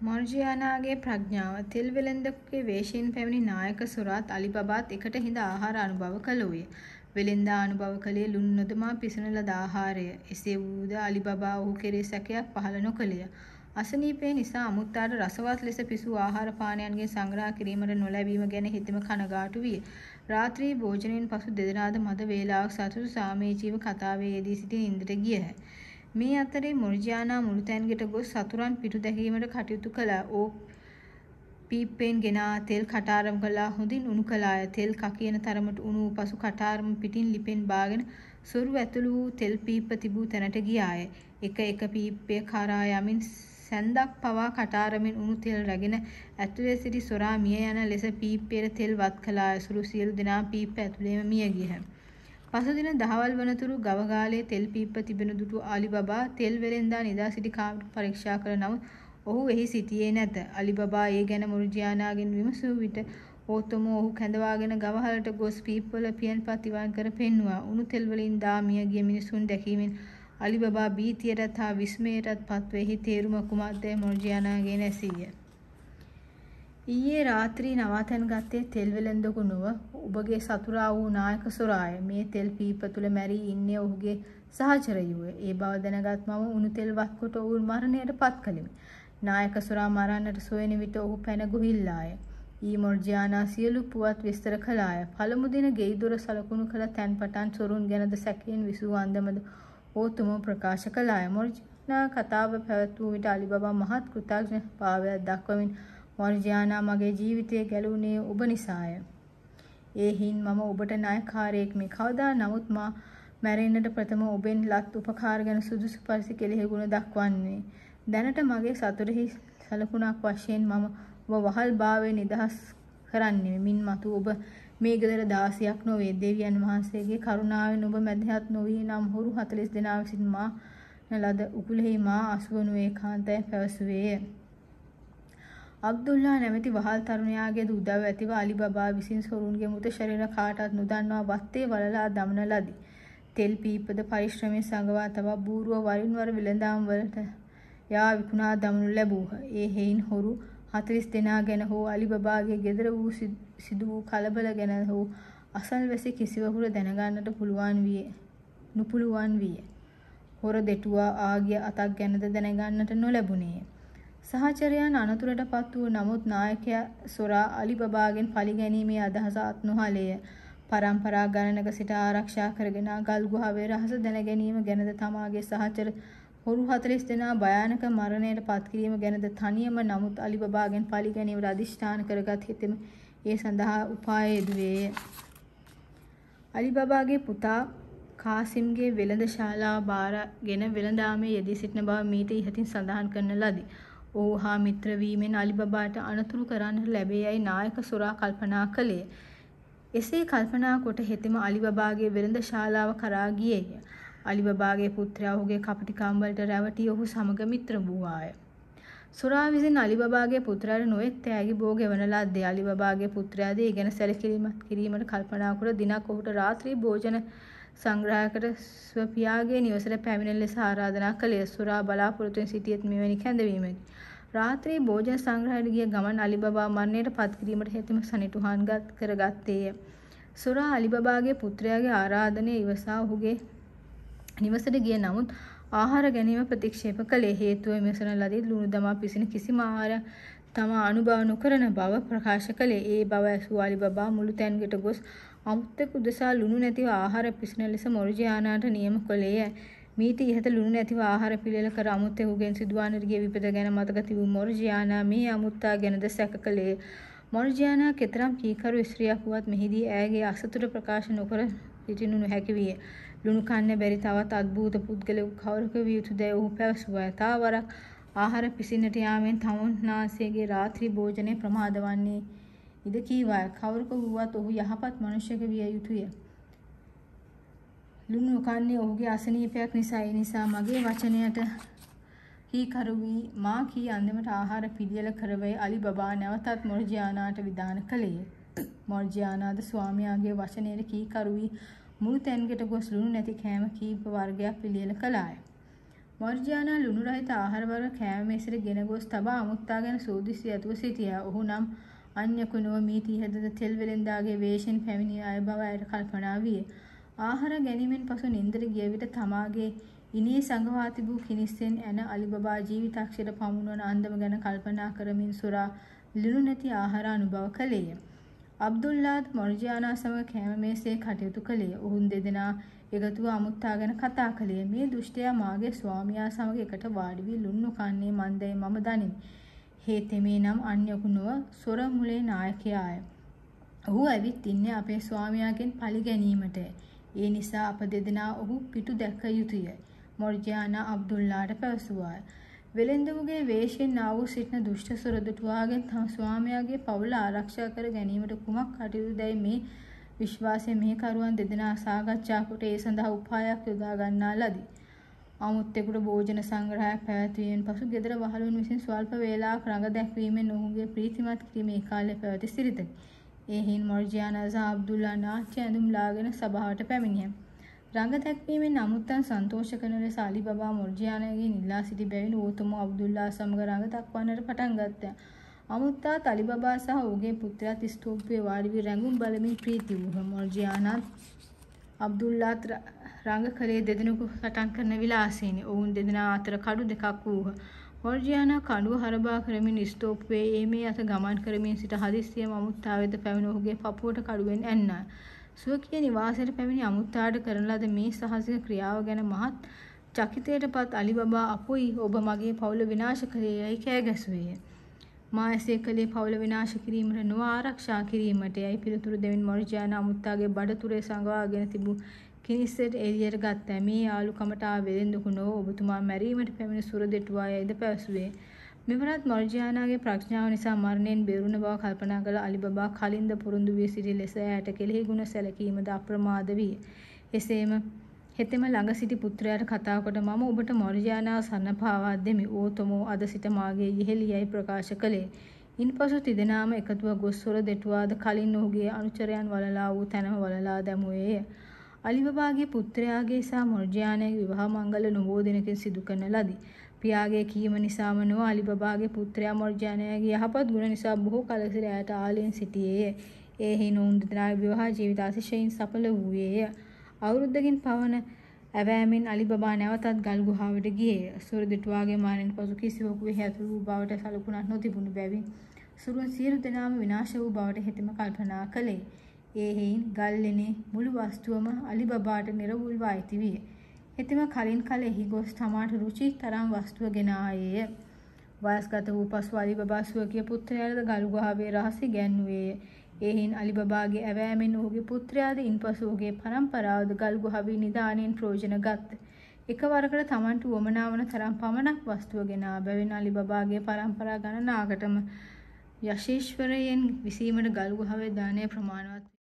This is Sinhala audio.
මොර්ජියානාගේ ප්‍රඥාව තෙල් වෙළෙන්දකුගේ වේශයෙන් පැමිණි නායක සොරාත් අලිබබාත් එකට හිඳ ආහාර අනුභව කළෝය. වෙළෙන්දා අනුභව කළේ ලුණු නොදමා පිසුන ලද ආහාරය. එසේ වූද අලිබබා ඔහු කෙරේ සැකයක් පහළ නොකළේය. අසනීපය නිසා අමුත්තාට රසවත් ලෙස පිසූ ආහාර පානයන්ගේ සංග්‍රහ කිරීමට නොලැබීම ගැන හිතෙම කනගාටු විය. රාත්‍රී භෝජනයෙන් පසු දෙදෙනාද මද වේලාවක් සතුටු සාමීචීව කතාවේ යෙදී සිටි නින්දට ගියහ. මේ අතරේ මොර්ජියානා මුළුතැන්ගෙට ගොස් සතුරන් පිටු දැකීමට කටයුතු කළා. ඕ පීප්පෙන් ගෙනා තෙල් කටාරම් කළා හොඳින් උණු කළාය. තෙල් කකියන තරමට උණු වූ පසු කටාරම පිටින් ලිපෙන් බාගෙන සොරු ඇතුළු වූ තෙල් පීප්ප තිබූ තැනට ගියාය. එක එක පීප්පය කරා යමින් සැන්දක් පවා කටාරමෙන් උණු තෙල් රැගෙන ඇතුලේ සිටි සොරා මිය යන ලෙස පීප්පයට තෙල් වත් කළාය. සුළු සියලු දෙනා පීප්ප ඇතුලේම මිය ගියහ. පසුදින දහවල් වනතුරු ගවගාලේ තෙල් පීප්ප තිබෙන දුටු අලිබබා තෙල් වෙලෙන්දා නිදා සිටි කාමරයට පරීක්ෂා කළ නමුත් ඔහු එහි සිටියේ නැත. අලිබබා ඒ ගැන මුර්ජියානාගෙන් විමසූ විට ඕතම ඔහු කැඳවාගෙන ගවහලට ගොස් පීප්පවල පියන්පත් ඉවන් කර පෙන්නුවා. උණු තෙල් වලින් දා මිය ගිය මිනිසුන් දැකීමෙන් අලිබබා බීතියටත් හා විස්මයටත් පත්ව එහි තේරුම කුමක්දැයි මුර්ජියානාගෙන් ඇසීය. ඊයේ රාත්‍රී නවාතැන් ගත්තේ තෙල් වෙළෙන්දකු නොව ඔබගේ සතුරා වූ නායක සොරාය. මේ තෙල් පීප තුල මැරී ඉන්නේ ඔහුගේ සහචරයුය. ඒ බව දැනගත් මම උණු තෙල් වත්කොට ඔවුන් මරණයට පත් කළෙමි. නායක සොරා මරන්නට සොයන විට ඔහු පැන ගොහිල්ලාය. ඊ මොර්ජියානා සියලු පුවත් විස්තර කළාය. පළමු දින ගෙයිදොර සලකුණු කළ තැන් පටන් සොරුන් ගැනද සැකයෙන් විසූ අන්දමද ඕතුම ප්‍රකාශ කළාය. මොර්ජියානා කතාව පැවැත්වූ විට අලිබබා මහත් කෘතඥතාවයක් දක්වමින් මර්ජානා මගේ ජීවිතය ගැලුණේ ඔබ නිසාය. ඒ හින් මම ඔබට ණයකාරයෙක් මේ කවදා නමුත් මා මැරෙන්නට ප්‍රථම ඔබෙන් ලත් උපකාර ගැන සුදුසු පරිසි කෙලෙහි ගුණ දක්වන්නේ. දැනට මගේ සතුරෙහි සලකුණක් වශයෙන් මම ඔබ වහල් භාවයේ නිදහස් කරන්නේ. මින් මතු ඔබ මේ ගෙදර දාසියක් නොවේ. දෙවියන් වහන්සේගේ කරුණාවෙන් ඔබ මැදහත් නොවී නම් හොරු 40 දෙනා විසින් මා ලද උකුලෙහි මා අසුවනු ඒකාන්තයෙන් පැවසුවේය. අබ්දුල්ලා නැමැති වහල් තරුණයාගේ උදව් ඇතිව අලි බබා විසින් සොරුන්ගේ මృత ශරීර කාටත් නොදන්වා වත්තේ වලලා දමන ලදී. තෙල් පීපද පරිශ්‍රමයේ සංගවා තබා බූරුව වරින් වර විලඳාම් වලට යා විකුණා දමනු ලැබූහ. ඒ හේයින් හොරු 40 දෙනා ගැන හෝ අලි බබාගේ ගෙදර වූ සිදු වූ කලබල ගැන හෝ අසල්වැසි කිසිවකුට දැනගන්නට පුළුවන් විය. නුපුළුවන් විය. හොර දෙටුවා ආගිය අතක් ගැනද දැනගන්නට නොලැබුණේය. සහචරයන් අනතුරට පත් වූ නමුත් නායකයා සොරා අලි බබාගෙන් පරිගැනීමේ අදහස අත් නොහලය. පරම්පරා ගණනක සිට ආරක්ෂා කරගෙන ගල් ගුහාවේ රහස දැන ගැනීම ගැනද තමාගේ සහචර හොරු 40 දෙනා භයානක මරණයට පත් කිරීම ගැනද තනියම නමුත් අලි බබාගෙන් පරිගැනීමට අදිෂ්ඨාන කරගත් හිතෙම ඒ සඳහා උපාය යෙදුවේය. අලි බබාගේ පුතා කාසිම්ගේ වෙළඳ ශාලාව බාරගෙන වෙළඳාමේ යෙදී සිටින බව මීට ඉහතින් සඳහන් කරන ලදී. ඔහු හා මිත්‍ර වීමෙන් අලිබබාට අනතුරු කරන්නට ලැබේ යයි නායක සොරා කල්පනා කළේ. එසේ කල්පනා කොට හෙතෙම අලිබබාගේ වෙළඳ ශාලාව කරා ගියේය. අලිබබාගේ පුත්‍රයා ඔහුගේ කපටිකම් වලට රැවටි ඔහු සමග මිත්‍ර වූවාය. සොරා විසින් අලිබබාගේ පුත්‍රයාට නොඑක් තෑගි භෝග එවන ලද්දේ අලිබබාගේ පුත්‍රයාද ඒ ගැන සැලකිලිමත් කිරීමට කල්පනා කොට දිනක් ඔහුට රාත්‍රී භෝජන සංග්‍රහයකට ස්වපියාගේ නිවසට පැමිණෙන ලෙස ආරාධනා කළේ. සොරා බලාපොරොත්තුෙන් සිටියෙත් මෙවැනි කැඳවීමකි. රාත්‍රී භෝජන සංග්‍රහයට ගිය ගමන් අලිබබා මරණයට පත් කිරීමට හේතුම සනිටුහන්ගත් කරගත්තේය. සුරා අලිබබාගේ පුත්‍රයාගේ ආරාධනය ඉවසා ඔහුගේ නිවසට ගිය නමුත් ආහාර ගැනීම ප්‍රතික්ෂේප කළේ හේතුව විමසන ලදී ලුණු දමා පිසින කිසිම ආහාරයක් තම අනුභව නොකරන බව ප්‍රකාශ කළේ. ඒ බව ඇසූ අලිබබා මුළු තැන්කට ගොස් අමුත්තෙකු උදෙසා ලුණු නැතිව ආහාර පිසින ලෙස මොරිජියානාට නියම කළේය. මීට ඉහත ලුණු නැතිව ආහාර පිළියෙල කර අමුත්තෙකුගෙන් සිදුවන්නට ගිය විපත ගැන මතක තිබූ මොර්ජියානා මේ අමුත්තා ගැනද සැක කළේ. මොර්ජියානා කෙතරම් කීකරු ස්ත්‍රියක් වුවත් මෙහිදී ඇයගේ අසතුට ප්‍රකාශ නොකර සිටිනු නොහැකි විය. ලුණු කන්න බැරි තවත් අద్භූත පුද්ගලයෙකු කවරක විය යුතුදැයි ඔහු පැවසුවා. තාවරක් ආහාර පිසින්නට යාමෙන් තමුන්නාසේගේ රාත්‍රී භෝජනය ප්‍රමාද වන්නේ ඉද කීවාය. කවරක වුවත් ඔහු යහපත් මනුෂ්‍යක විය යුතුය. ලුණු නොකන්නේ ඔහුගේ අසනීපයක් නිසා ඒ නිසා මගේ වචනයට කීකරු වී මා කී අන්දමට ආහාර පිළියෙල කරවේ අලි බබා නැවතත් මොර්ජියානාට විධාන කළේ. මොර්ජියානාද ස්වාමියාගේ වචනයට කීකරු වී මුළු තැන්කට ගොස් ලුණු නැති කෑම කීප වර්ගයක් පිළියෙල කළාය. මොර්ජියානා ලුණු රහිත ආහාර වර්ග කෑම මේසෙට ගෙන ගොස් තබා අමුත්තා ගැන සෝදිසි ඇතුව සිටියා. ඔහු නම් අන්‍යකු නොව මීතිහදද තෙල් වෙළෙන්දාගේ වේශයෙන් පැමිණි අය බව ඇයට කල්පනා විය. ආහාර ගැනීමෙන් පසු නින්දට ගිය විට තමාගේ ඉනියේ සඟවා තිබූ කිනිස්සෙන් ඇන අලිබබා ජීවිතක්ෂයට පමුණුවන අන්දම ගැන කල්පනා කරමින් සොරා ලුණු නැති ආහාර අනුභව කළේය. අබ්දුල්ලාත් මොර්ජියානා සමග කෑම මේසේ කටයුතු කළේ. ඔවුන් දෙදෙනා එකතුව අමුත්තා ගැන කතා කළේ. මේ දුෂ්ටයා මාගේ ස්වාමියා සමග එකට වාඩි වී ලුණු කන්නේ මන්දයි මම දනිමි. හේතෙමේ නම් අන්‍යකු නොව සොර මුලේ නායකයාය. ඔහු ඇවිත් ඉන්නේ අපේ ස්වාමියාගෙන් පලි ගැනීමට. ඒ නිසා අප දෙදෙනා ඔහු පිටු දැක්ක යුතුය. මොර්ජියානා අබ්දුල්ලාට පැවසුවාය. වෙළෙන්දුවගේ වේශයෙන් ආ වූ සිටින දුෂ්ට සොරදුටුවාගෙන් තම ස්වාමියාගේ පවුල ආරක්ෂා කර ගැනීමට කුමක් කටයුතු දැයි මේ විශ්වාසය මෙහෙකරුවන් දෙදෙනා සාකච්ඡා කොට ඒ සඳහා උපායක් යොදා ගන්නා ලදී. අමුත්තෙකුට භෝජන සංග්‍රහයක් පැවැත්වීමෙන් පසු ගෙදර වහලුන් විසින් ස්වල්ප වේලාවක් රඟ දැක්වීමෙන් ඔහුගේ ප්‍රීතිමත් කිරීම ඒ කාලේ පැවති සිරිතකි. ඒ හින් මොර්ජියානා සහ අබ්දුල්ලා නාට්‍ය ඇඳුම් ලාගෙන සභාවට පැමිණියා. රඟ දැක්වීමෙන් අමුත්තන් සන්තෝෂ කරන ලෙස අලි බබා මුර්ජියානගෙන් ඉල්ලා සිටි බැවින් ඌතුම අබ්දුල්ලා සමග රඟ දක්වන්නට පටන් ගත්තා. අමුත්තාත් අලි බබා සහ ඔහුගේ පුත්‍රයාත් ස්තූපයේ වාඩි වී රැඟුම් බලමින් ප්‍රීති වූහ. මුර්ජියානත් අබ්දුල්ලාත් රඟ කලේ දෙදෙනෙකු සටන් කරන විලාසයෙනි. ඔවුන් දෙදෙනා අතර කඩු දෙකක් වූහ. මොර්ජියානා කඩුව හරබා කරමින් ස්තූපයේ ඒ මේ අත ගමන් කරමින් සිට හදිස්සියම අමුත්තා වෙත පැමිණ ඔහුගේ පපුවට කඩුවෙන් ඇන්නා. සුවකිය නිවාසයට පැමිණි අමුත්තාට කරන ලද මේ සාහසික ක්‍රියාව ගැන මහත් චකිතයටපත් අලිබබා අපොයි ඔබ මගේ පවුල විනාශ කළේ යයි කෑ ගැසුවේය. මා එසේ කළේ පවුල විනාශ කිරීමට නොව ආරක්ෂා කිරීමට යයි පිළිතුරු දෙමින් මොරිජාන අමුත්තාගේ බඩතුරේ සඟවාගෙන තිබූ කිනිස්සෙට එළියට ගත්තා. මේ යාළුකමට ආ වෙලෙන්දුකු නොව ඔබතුමා මැරීමට පැමිණි සුර දෙටුවා යයිද පැවසුවේ. මෙවරත් මොර්ජියානාගේ ප්‍රඥාව නිසා මරණයෙන් බේරුණ බව කල්පනා කළ අලිබබා කලින්ද පුරුදු වී සිටි ලෙස ඇයට කෙලෙහි ගුණ සැලකීමද අප්‍රමාද විය. එසේම හෙතෙම ළඟ සිටි පුත්‍රයාට කතා කොට මම ඔබට මොර්ජියානාව සරණ පාවා දෙමි. ඕතමෝ අද සිට මාගේ ඉහෙලියයි ප්‍රකාශ කළේ. ඉන්පසු තිදෙනාම එකතුව ගොස් සොර දෙටුවාද කලින් ඔහුගේ අනුචරයන් වලලා වූ තැනම වලලා දැමුවේය. අලිබබාගේ පුත්‍රයාගේ සහ මොර්ජියානගේ විවාහ මංගල නොබෝ දිනකින් සිදු කරන ලදී. පියාගේ කීම නිසාම නොව අලිබබාගේ පුත්‍රයා මොර්ජානයාගේ යහපත් ගුණ නිසා බොහෝ කල සිට ඇයට ආලයෙන් සිටියේය. ඒ හි නොවුන් දෙදෙනාගේ විවාහ ජීවිත අතිශයින් සඵල වූයේය. අවුරුද්දකින් පවන ඇවෑමෙන් අලිබබා නැවතත් ගල් ගුහාවට ගියේය. සුරදිටුවාගේ මරණයෙන් පසු කිසිවෙකු එහි ඇතුළු වූ බවට සලකුණක් නොතිබුණු බැවින් සුරුන් සියලු දෙනාම විනාශ වූ බවට හෙතෙම කල්පනා කළේ. ඒ හේයින් ගල්ලෙනේ මුළු වස්තුවම අලිබබාට නිර්වුල්ව අයිති විය. හෙතෙම කලින් කල එහි ගොස් තමාට රුචි තරම් වස්තුව ගෙන ආයේය. වයස්ගත වූ පසු අලිබබා සුවකිය පුත්‍රයාද ගල්ගුහාවේ රහස ඉගැන්වුවේය. එහින් අලිබබාගේ ඇවෑමෙන් ඔහුගේ පුත්‍රයාද ඉන්පසු ඔහුගේ පරම්පරාවද ගල්ගුහාවේ නිදානෙන් ප්‍රයෝජන ගත්ත. එකවරකට තමන්ට වමනා වන තරම් පමණක් වස්තුව ගෙන ආ බැවින් අලිබබාගේ පරම්පරා ගණනාවකටම යශීශ්වරයෙන් විසීමට ගල්ගුහාවේ දානය ප්‍රමාණවත්